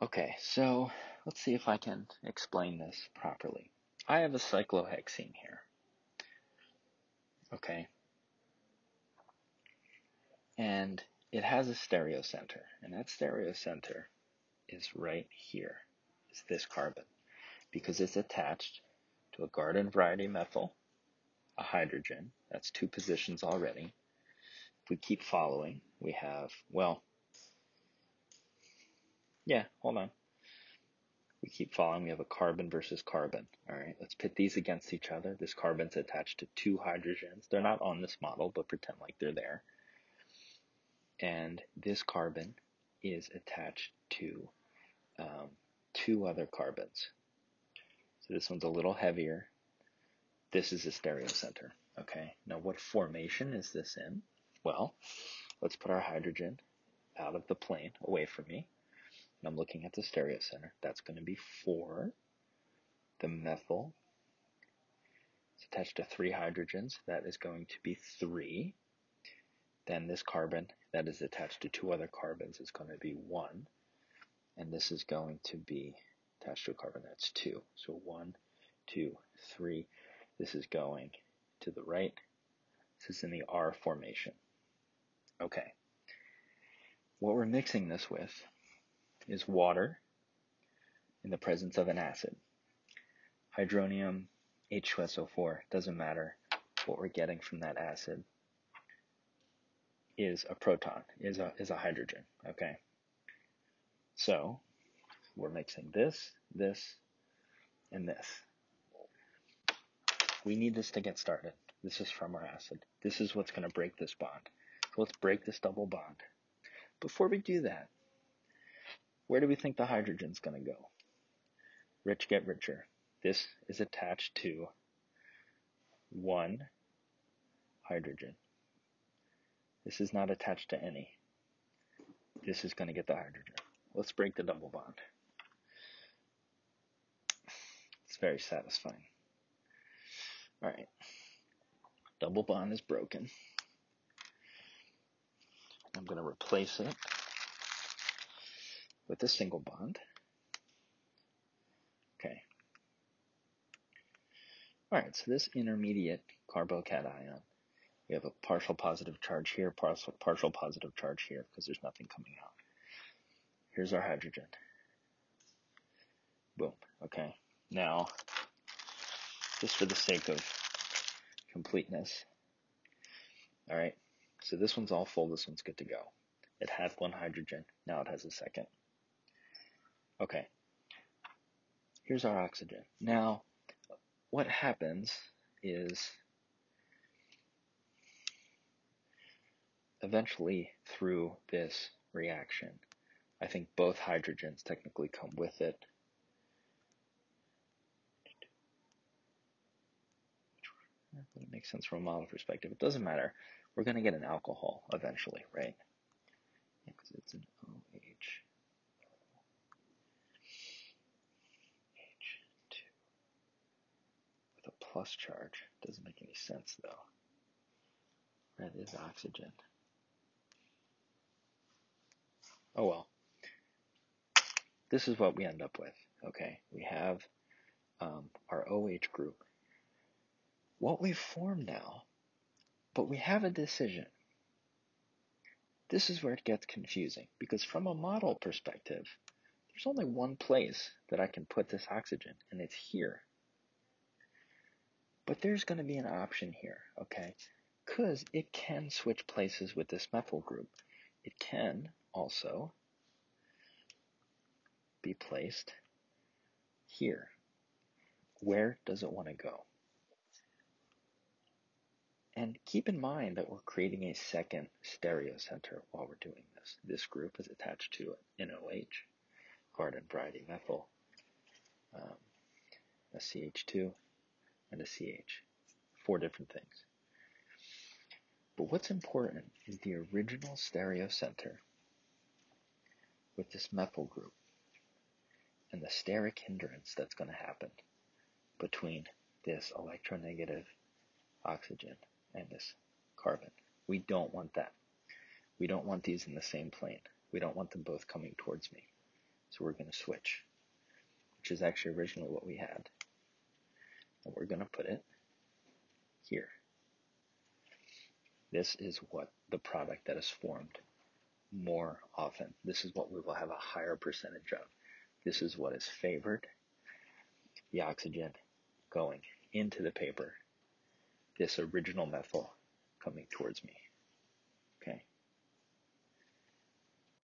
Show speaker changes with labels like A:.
A: Okay, so let's see if I can explain this properly. I have a cyclohexene here. Okay. And it has a stereocenter, and that stereocenter is right here, is this carbon, because it's attached to a garden variety methyl, a hydrogen, that's two positions already. If we keep following, we have, well, yeah, hold on. We keep following, we have a carbon versus carbon. All right, let's pit these against each other. This carbon's attached to two hydrogens. They're not on this model, but pretend like they're there. And this carbon is attached to um, two other carbons. So this one's a little heavier. This is a stereocenter. Okay, now what formation is this in? Well, let's put our hydrogen out of the plane, away from me. And I'm looking at the stereocenter. That's going to be 4. The methyl is attached to three hydrogens. That is going to be 3. Then this carbon that is attached to two other carbons is going to be 1. And this is going to be attached to a carbon that's 2. So 1, 2, 3. This is going to the right. This is in the R formation. Okay. What we're mixing this with is water in the presence of an acid. Hydronium, H2SO4, doesn't matter. What we're getting from that acid is a proton, is a, is a hydrogen, okay? So, we're mixing this, this, and this. We need this to get started. This is from our acid. This is what's going to break this bond. So let's break this double bond. Before we do that, where do we think the hydrogen's going to go? Rich get richer. This is attached to one hydrogen. This is not attached to any. This is going to get the hydrogen. Let's break the double bond. It's very satisfying. All right. Double bond is broken. I'm going to replace it with a single bond. Okay. All right, so this intermediate carbocation, we have a partial positive charge here, partial, partial positive charge here, because there's nothing coming out. Here's our hydrogen. Boom. Okay. Now, just for the sake of completeness, all right, so this one's all full, this one's good to go. It had one hydrogen, now it has a second. Okay. Here's our oxygen. Now, what happens is eventually through this reaction, I think both hydrogens technically come with it. It makes sense from a model perspective. It doesn't matter. We're going to get an alcohol eventually, right? Because it's an OH. Plus charge. Doesn't make any sense though. That is oxygen. Oh well. This is what we end up with. Okay, we have um, our OH group. What we've formed now, but we have a decision. This is where it gets confusing because from a model perspective, there's only one place that I can put this oxygen, and it's here. But there's going to be an option here, okay? Because it can switch places with this methyl group. It can also be placed here. Where does it want to go? And keep in mind that we're creating a second stereocenter while we're doing this. This group is attached to NOH, garden variety methyl, um, a CH2, and a CH. Four different things. But what's important is the original stereocenter with this methyl group and the steric hindrance that's going to happen between this electronegative oxygen and this carbon. We don't want that. We don't want these in the same plane. We don't want them both coming towards me. So we're going to switch, which is actually originally what we had. And we're going to put it here. This is what the product that is formed more often. This is what we will have a higher percentage of. This is what is favored. The oxygen going into the paper. This original methyl coming towards me.